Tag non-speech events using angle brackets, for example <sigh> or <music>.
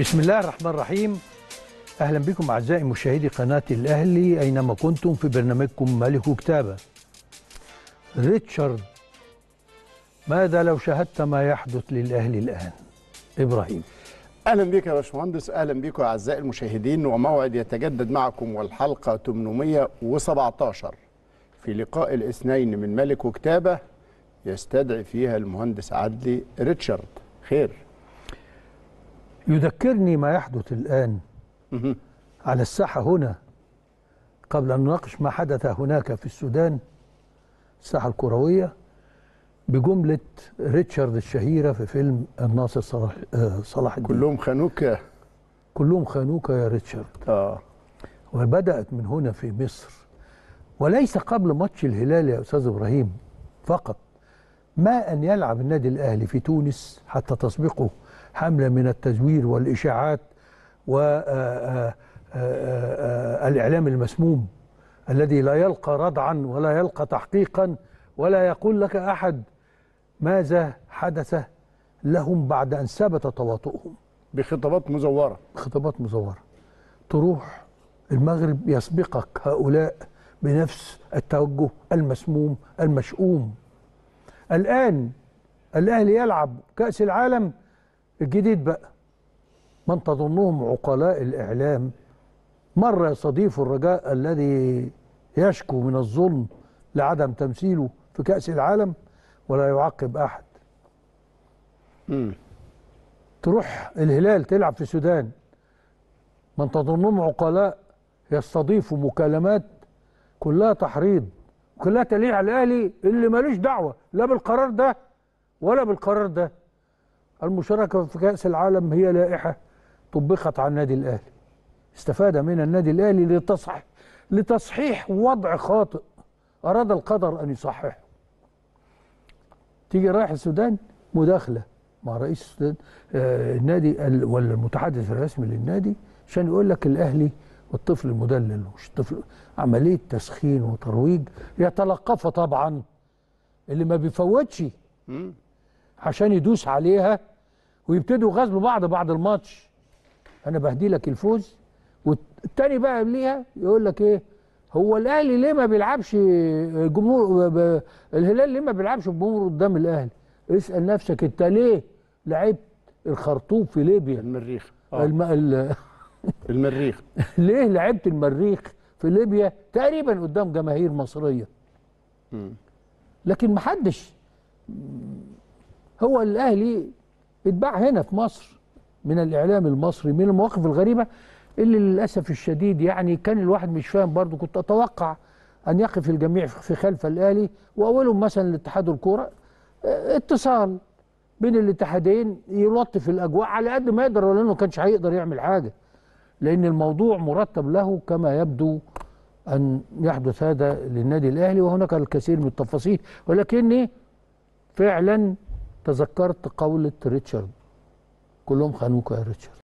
بسم الله الرحمن الرحيم. أهلا بكم أعزائي مشاهدي قناة الأهلي أينما كنتم في برنامجكم ملك كتابة. ريتشارد ماذا لو شاهدت ما يحدث للأهلي الآن؟ إبراهيم. أهلا بك يا باشمهندس. أهلا بكم أعزائي المشاهدين. وموعد يتجدد معكم والحلقة 817 في لقاء الاثنين من ملك وكتابة يستدعي فيها المهندس عدلي ريتشارد. خير. يذكرني ما يحدث مهم. على الساحة هنا. قبل أن نناقش ما حدث هناك في السودان الساحة الكروية بجملة ريتشارد الشهيرة في فيلم الناصر صلاح آه، صلاح الدين. كلهم خانوك كلهم خانوك يا ريتشارد. آه. وبدأت من هنا في مصر. وليس قبل ماتش الهلال يا أستاذ إبراهيم فقط ما أن يلعب النادي الأهلي في تونس حتى تسبقه. حملة من التزوير والإشاعات والإعلام المسموم الذي لا يلقى ردعا ولا يلقى تحقيقا ولا يقول لك أحد ماذا حدث لهم بعد أن ثبت تواطؤهم. بخطابات مزورة. خطابات مزورة. تروح المغرب يسبقك هؤلاء بنفس التوجه المسموم المشؤوم. الآن الأهلي يلعب كأس العالم الجديد بقى. من تظنهم عقلاء الإعلام. مرة يستضيف الرجاء الذي يشكو من الظلم لعدم تمثيله في كأس العالم ولا يعقب أحد. مم. تروح الهلال تلعب في السودان. من تظنهم عقلاء يستضيفوا مكالمات كلها تحريض كلها تليق على الأهلي اللي مالوش دعوة لا بالقرار ده ولا بالقرار ده. المشاركة في كأس العالم هي لائحة طبقت على النادي الأهلي. استفاد من النادي الأهلي لتصح لتصحيح وضع خاطئ. أراد القدر أن يصححه. تيجي رايح السودان مداخلة مع رئيس السودان آه النادي ال- ولا المتحدث الرسمي للنادي عشان يقول لك الأهلي والطفل المدلل مش طفل. عملية تسخين وترويج يتلقفها طبعا. اللي ما بيفوتش. عشان يدوس عليها ويبتدوا غزل بعض بعد الماتش. أنا بهدي لك الفوز. والتاني بقى قبليها يقول لك إيه؟ هو الأهلي ليه ما بيلعبش جمهور ب- الهلال ليه ما بيلعبش بجمهور قدام الأهلي؟ اسأل نفسك أنت ليه لعبت الخرطوم في ليبيا؟ المريخ. آه. الم... ال... <laughs> المريخ. ليه لعبت المريخ في ليبيا تقريبا قدام جماهير مصرية؟ مم. لكن محدش هو الأهلي اتباع هنا في مصر من الإعلام المصري من المواقف الغريبة اللي للأسف الشديد يعني كان الواحد مش فاهم برضه. كنت أتوقع أن يقف الجميع في خلف الأهلي وأولهم مثلا الاتحاد الكورة. آه، اتصال بين الاتحادين يلطف الأجواء على قد ما يقدر ولأنه ما كانش هيقدر يعمل حاجة. لأن الموضوع مرتب له كما يبدو أن يحدث هذا للنادي الأهلي وهناك الكثير من التفاصيل. ولكني فعلا تذكرت قولة ريتشارد. كلهم خانوك يا ريتشارد.